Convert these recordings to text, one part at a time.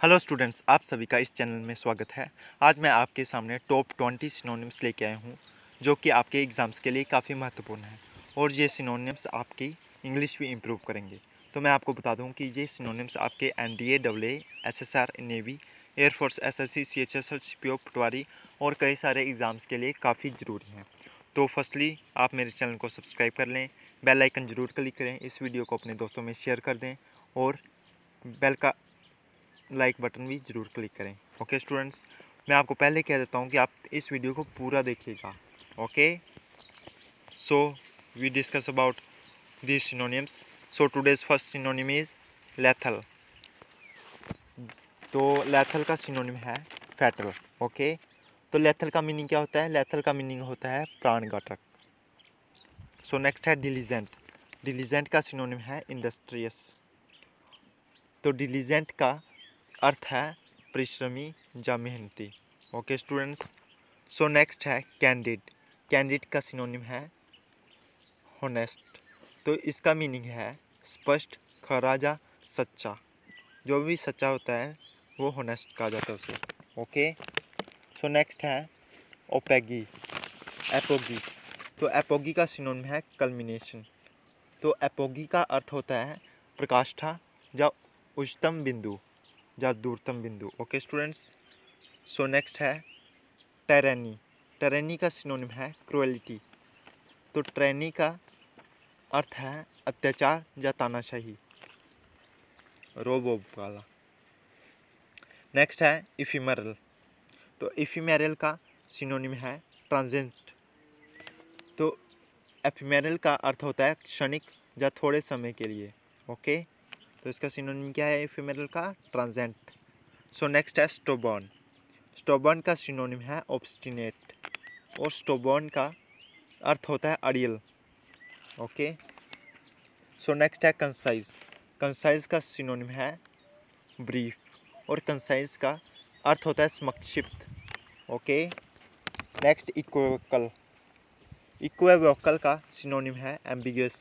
Hello students आप सभी का इस चैनल में स्वागत है। आज मैं आपके सामने टॉप ट्वेंटी सिनोनिम्स लेके आया हूँ, जो कि आपके एग्ज़ाम्स के लिए काफ़ी महत्वपूर्ण है और ये सिनोनिम्स आपकी इंग्लिश भी इम्प्रूव करेंगे। तो मैं आपको बता दूँ कि ये सिनोनिम्स आपके N D A W S S R navy air force S S C C H S L C P O patwari और कई सारे एग्ज़ाम्स के लिए काफ़ी ज़रूरी हैं। तो फर्स्टली आप मेरे चैनल को सब्सक्राइब कर लें बेल आइकन ज़रूर क्लिक करें, इस वीडियो को अपने दोस्तों में शेयर कर दें और बेल का लाइक बटन भी ज़रूर क्लिक करें। ओके स्टूडेंट्स मैं आपको पहले कह देता हूँ कि आप इस वीडियो को पूरा देखिएगा। Okay so we discuss about this synonyms so today's first synonym is lethal तो लेथल का सिनोनिम है फैटल ओके तो लेथल का मीनिंग क्या होता है? लेथल का मीनिंग होता है प्राणघातक सो नेक्स्ट है डिलीजेंट डिलीजेंट का सिनोनिम है इंडस्ट्रियस तो डिलीजेंट का अर्थ है परिश्रमी या मेहनती। ओके स्टूडेंट्स सो नेक्स्ट है कैंडिड कैंडिड का सिनोनिम है होनेस्ट तो इसका मीनिंग है स्पष्ट, खरा या सच्चा। जो भी सच्चा होता है, वो होनेस्ट कहा जाता है उसे। ओके सो नेक्स्ट है ओपेगी एपोगी तो एपोगी का सिनोनिम है कल्मिनेशन तो एपोगी का अर्थ होता है प्रकाष्ठा या उच्चतम बिंदु। या दूरतम बिंदु। ओके स्टूडेंट्स सो नेक्स्ट है टेरेनी टेरेनी का सिनोनिम है क्रुएलिटी तो ट्रेनी का अर्थ है अत्याचार या तानाशाही। रोबोब वाला। नेक्स्ट है इफीमरल तो इफीमेरल का सिनोनिम है ट्रांजेंट तो एफीमेरल का अर्थ होता है क्षणिक या थोड़े समय के लिए। ओके तो इसका सिनोनिम क्या है फीमेल का? ट्रांजेंट सो नेक्स्ट है स्टोबॉन स्टोबॉन का सिनोनिम है ऑब्स्टिनेट और स्टोबॉन का अर्थ होता है अड़ियल. ओके सो नेक्स्ट है कंसाइज कंसाइज का सिनोनिम है ब्रीफ और कंसाइज का अर्थ होता है संक्षिप्त. ओके नेक्स्ट इक्वेकल इक्वेवोकल का सिनोनिम है एम्बिगस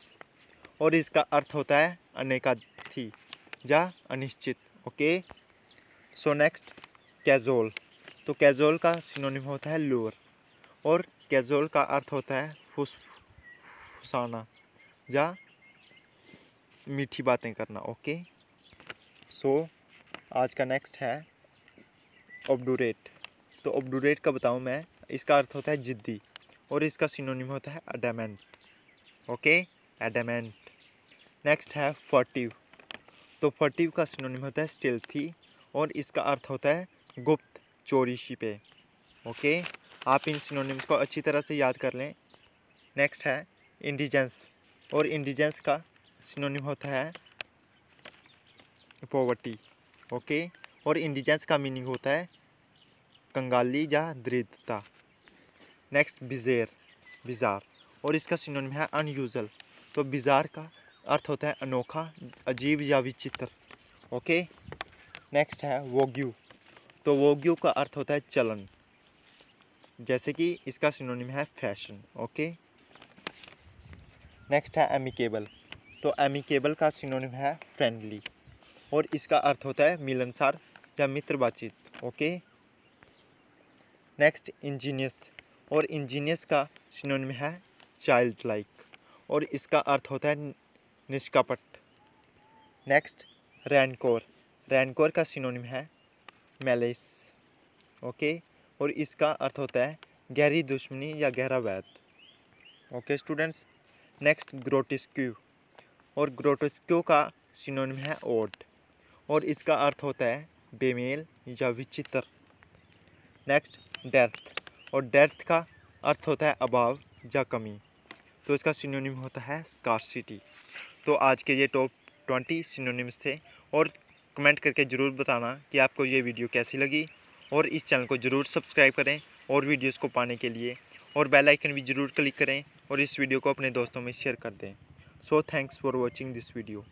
और इसका अर्थ होता है अनेका थी या अनिश्चित ओके सो नेक्स्ट कैजोल तो कैजोल का सिनोनिम होता है लोअर और कैजोल का अर्थ होता है फुस फुसाना या मीठी बातें करना ओके सो so, आज का नेक्स्ट है ऑब्डूरेट तो ऑब्डूरेट का बताऊँ मैं इसका अर्थ होता है जिद्दी और इसका सिनोनिम होता है अडामेंट ओके एडामेंट नेक्स्ट है फर्टिव तो फर्टिव का सिनोनिम होता है स्टेल्थी और इसका अर्थ होता है गुप्त, चोरी, छिपे. ओके आप इन सिनोनिम्स को अच्छी तरह से याद कर लें. नेक्स्ट है इंडिजेंस और इंडिजेंस का सिनोनिम होता है पॉवर्टी ओके और इंडिजेंस का मीनिंग होता है कंगाली या दृढ़ता. नेक्स्ट बिजेर बिजार और इसका सिनोनिम है अनयूजल तो बिजार का अर्थ होता है अनोखा, अजीब या विचित्र। ओके? नेक्स्ट है वोग्यू। तो वोग्यू का अर्थ होता है चलन। जैसे कि इसका सिनोनिम है फ़ैशन ओके? नेक्स्ट है एमिकेबल तो एमिकेबल का सिनोनिम है फ्रेंडली और इसका अर्थ होता है मिलनसार या मित्र बातचीत ओके? नेक्स्ट इंजीनियस और इंजीनियस का सिनोनिम है चाइल्ड लाइक और इसका अर्थ होता है निष्कापट। नेक्स्ट रैनकोर रैनकोर का सिनोनिम है मेलिस ओके और इसका अर्थ होता है गहरी दुश्मनी या गहरा वैद ओके स्टूडेंट्स नेक्स्ट ग्रोटिस्क्यू और ग्रोटिस्क्यू का सिनोनिम है ओड और इसका अर्थ होता है बेमेल या विचित्र। नेक्स्ट डेर्थ और डेर्थ का अर्थ होता है अभाव या कमी तो इसका सिनोनिम होता है स्कारसिटी तो आज के ये टॉप ट्वेंटी सिनोनिम्स थे और कमेंट करके ज़रूर बताना कि आपको ये वीडियो कैसी लगी और इस चैनल को ज़रूर सब्सक्राइब करें और वीडियोस को पाने के लिए और बेल आइकन भी ज़रूर क्लिक करें और इस वीडियो को अपने दोस्तों में शेयर कर दें। So thanks for watching this video